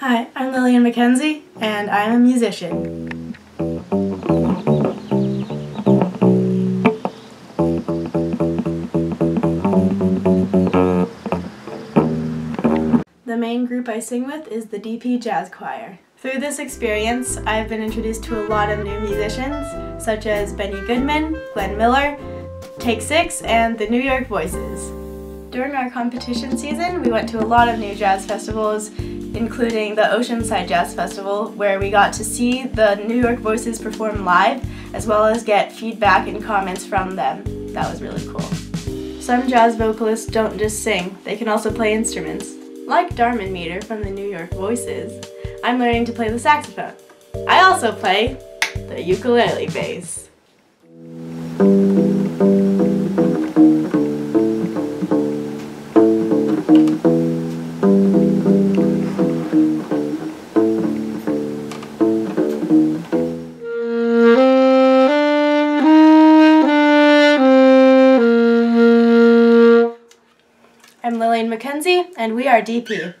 Hi, I'm Lillian McKenzie, and I'm a musician. The main group I sing with is the DP Jazz Choir. Through this experience, I've been introduced to a lot of new musicians, such as Benny Goodman, Glenn Miller, Take Six, and the New York Voices. During our competition season, we went to a lot of new jazz festivals, including the Oceanside Jazz Festival, where we got to see the New York Voices perform live, as well as get feedback and comments from them. That was really cool. Some jazz vocalists don't just sing, they can also play instruments. Like Darmon Meader from the New York Voices, I'm learning to play the saxophone. I also play the ukulele bass. I'm Lillian McKenzie, and we are DP.